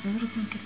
Sabes lo que